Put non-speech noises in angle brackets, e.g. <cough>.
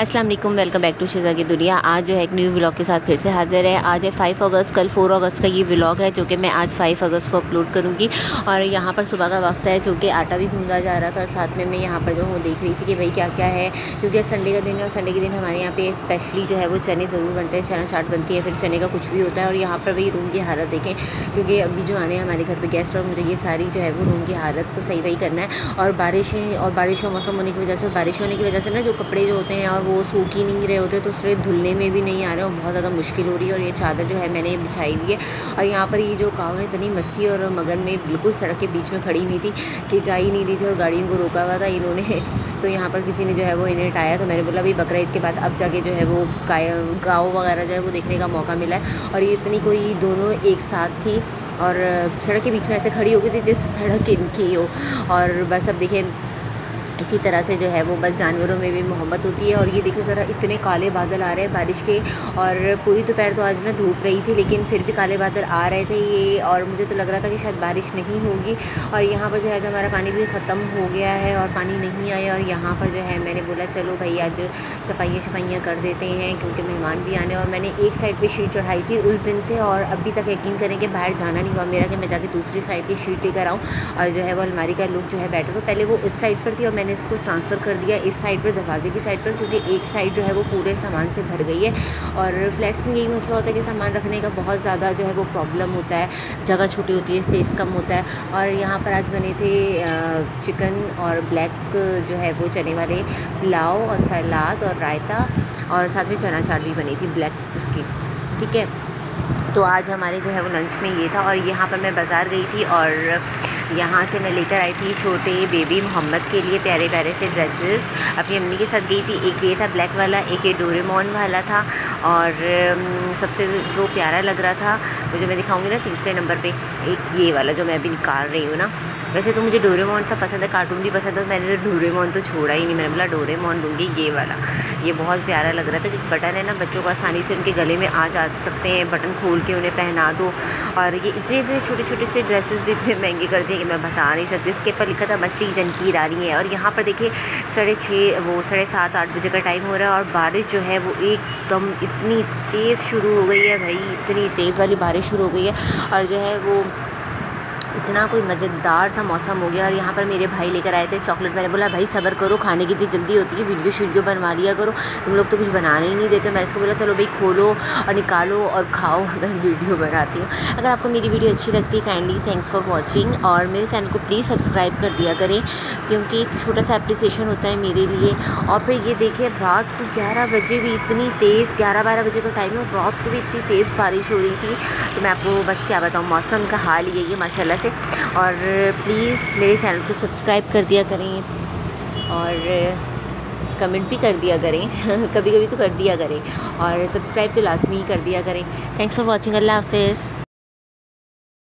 अस्सलाम वालेकुम welcome back to शिजा की दुनिया। आज जो है एक न्यू व्लॉग के साथ फिर से हाजिर है। आज है फ़ाइव अगस्त, कल फोर अगस्त का ये व्लॉग है, जो कि मैं आज फ़ाइव अगस्त को अपलोड करूँगी। और यहाँ पर सुबह का वक्त है, जो कि आटा भी गूंदा जा रहा था, और साथ में मैं यहाँ पर जो हूँ, देख रही थी कि भाई क्या क्या है। क्योंकि संडे का दिन है, और संडे के दिन हमारे यहाँ पे स्पेशली जो है वो चने ज़रूर बनते हैं, चना चाट बनती है, फिर चने का कुछ भी होता है। और यहाँ पर वही रूम की हालत देखें, क्योंकि अभी जो आने हमारे घर पर गेस्ट और मुझे ये सारी जो है वो रूम की हालत को सही वही करना है। और बारिश और बारिश का मौसम होने की वजह से, बारिश होने की वजह से ना जो कपड़े जो होते हैं, और वो सूख ही नहीं रहे होते तो उससे धुलने में भी नहीं आ रहे और बहुत ज़्यादा मुश्किल हो रही है। और ये चादर जो है मैंने बिछाई हुई है। और यहाँ पर ये जो काव है, इतनी मस्ती और मगन में बिल्कुल सड़क के बीच में खड़ी हुई थी कि जा ही नहीं रही थी और गाड़ियों को रोका हुआ था इन्होंने। <laughs> तो यहाँ पर किसी ने जो है वो इन्हें हटाया। तो मैंने बोला भाई बकरा के बाद अब जाके जो है वो गाँव वगैरह जो है वो देखने का मौका मिला है। और ये इतनी कोई दोनों एक साथ थी और सड़क के बीच में ऐसे खड़ी हो गई थी जैसे सड़क इनकी हो। और बस अब देखें इसी तरह से जो है वो बस जानवरों में भी मोहब्बत होती है। और ये देखिए ज़रा इतने काले बादल आ रहे हैं बारिश के और पूरी दोपहर तो आज ना धूप रही थी, लेकिन फिर भी काले बादल आ रहे थे ये और मुझे तो लग रहा था कि शायद बारिश नहीं होगी। और यहाँ पर जो है हमारा पानी भी ख़त्म हो गया है और पानी नहीं आया और यहाँ पर जो है मैंने बोला, चलो भाई आज सफाइयाँ शफाइयाँ कर देते हैं क्योंकि मेहमान भी आने और मैंने एक साइड पर शीट चढ़ाई थी उस दिन से और अभी तक यकीन करें कि बाहर जाना नहीं हुआ मेरा कि मैं जाके दूसरी साइड की शीट लेकर आऊँ और जो है वो अलमारी का लुक जो है बेटर हो। पहले वो उस साइड पर थी और मैंने इसको ट्रांसफ़र कर दिया इस साइड पर, दरवाजे की साइड पर, क्योंकि एक साइड जो है वो पूरे सामान से भर गई है। और फ्लैट्स में यही मसला होता है कि सामान रखने का बहुत ज़्यादा जो है वो प्रॉब्लम होता है। जगह छोटी होती है स्पेस कम होता है। और यहाँ पर आज बने थे चिकन और ब्लैक जो है वो चने वाले पुलाव और सलाद और रायता और साथ में चना चाट भी बनी थी ब्लैक उसकी। ठीक है? तो आज हमारे जो है वो लंच में ये था और यहाँ पर मैं बाज़ार गई थी और यहाँ से मैं लेकर आई थी छोटे बेबी मोहम्मद के लिए प्यारे प्यारे से ड्रेसेस अपनी अम्मी के साथ गई थी, एक ये था ब्लैक वाला, एक ये डोरेमोन वाला था और सबसे जो प्यारा लग रहा था, वो जो मैं दिखाऊँगी ना तीसरे नंबर पे, एक ये वाला जो मैं अभी निकाल रही हूँ ना। वैसे तो मुझे डोरेमोन था पसंद है, कार्टून भी पसंद है, मैंने तो डोरेमोन तो छोड़ा ही नहीं। मैंने बोला, डोरेमोन लूँगी, ये वाला। ये बहुत प्यारा लग रहा था क्योंकि बटन है ना, बच्चों को आसानी से उनके गले में आ जा सकते हैं, बटन खोल के उन्हें पहना दो। और ये इतने इतने छोटे छोटे से ड्रेसेस भी इतने महँगे कर दिए कि मैं बता नहीं सकती। इसके ऊपर लिखा था, मछली जनकी रही है। और यहाँ पर देखिए, साढ़े छः, वो साढ़े सात, आठ बजे का टाइम हो रहा है और बारिश जो है, वो एकदम इतनी तेज़ शुरू हो गई है भाई, इतनी तेज़ वाली बारिश शुरू हो गई है। और जो है, वो इतना कोई मज़ेदार सा मौसम हो गया और यहाँ पर मेरे भाई लेकर आए थे चॉकलेट। मैंने बोला, भाई, सबर करो, खाने की इतनी जल्दी होती है, वीडियो शीडियो बनवा लिया करो। तुम लोग तो कुछ बनाने ही नहीं देते मैंने इसको बोला, चलो भाई, खोलो और निकालो और खाओ मैं वीडियो बनाती हूँ। अगर आपको मेरी वीडियो अच्छी लगती है काइंडली थैंक्स फॉर वॉचिंग और मेरे चैनल को प्लीज़ सब्सक्राइब कर दिया करें, क्योंकि एक छोटा सा अप्रिसिएशन होता है मेरे लिए। और फिर ये देखिए, रात को ग्यारह बजे भी इतनी तेज़, ग्यारह बारह बजे का टाइम है और रात को भी इतनी तेज़ बारिश हो रही थी। तो मैं आपको बस क्या बताऊँ, मौसम का हाल ये ये माशाल्लाह से। और प्लीज़ मेरे चैनल को सब्सक्राइब कर दिया करें और कमेंट भी कर दिया करें। <laughs> कभी कभी तो कर दिया करें और सब्सक्राइब तो लाजमी कर दिया करें। थैंक्स फॉर वॉचिंग अल्लाह हाफिज़।